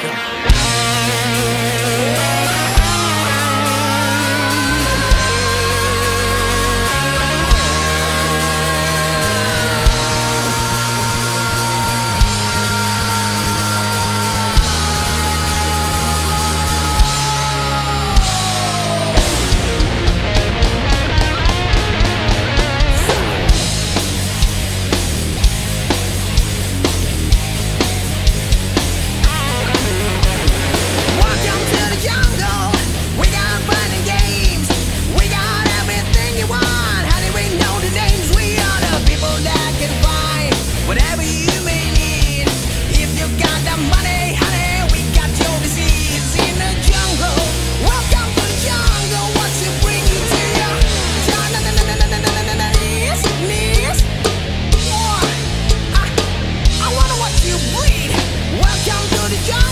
Welcome. to join.